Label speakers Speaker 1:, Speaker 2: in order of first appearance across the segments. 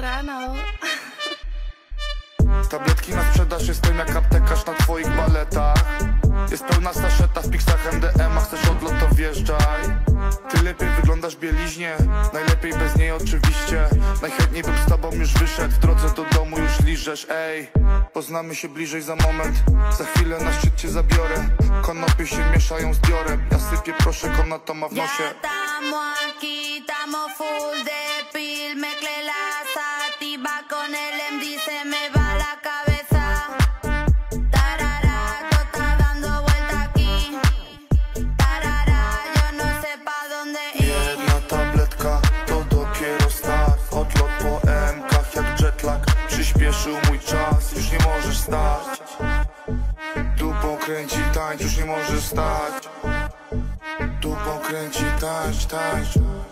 Speaker 1: Rano.
Speaker 2: Tabletki na sprzedaż, jestem jak aptekarz na twoich baletach. Jest pełna saszeta w piksach MDM, chcesz odlot to wjeżdżaj. Ty lepiej wyglądasz w bieliźnie, najlepiej bez niej oczywiście. Najchętniej bym z tobą już wyszedł, w drodze do domu już liżesz, ej. Poznamy się bliżej za moment, za chwilę na szczyt cię zabiorę. Konopie się mieszają z diorem, ja sypię proszę konatoma w
Speaker 3: Ya
Speaker 2: nosie
Speaker 3: estamos aquí, estamos full de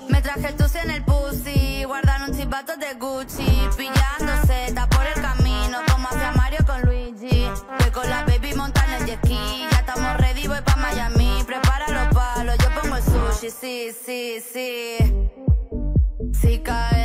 Speaker 3: Me traje el tusi en el pussy, guardaron chivatos de Gucci, pillándose, está por el camino, como hacía Mario con Luigi. Voy con la baby montando el jet ski, ya estamos ready, voy pa' Miami, prepara los palos, yo pongo el sushi, sí, sí, sí. Si cae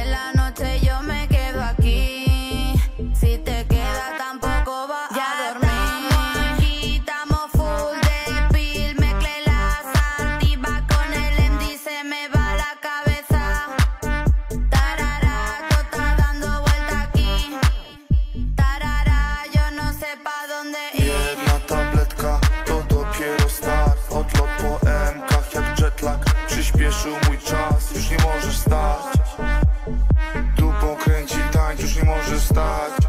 Speaker 3: stać Dupą kręci tańcz, już nie może stać.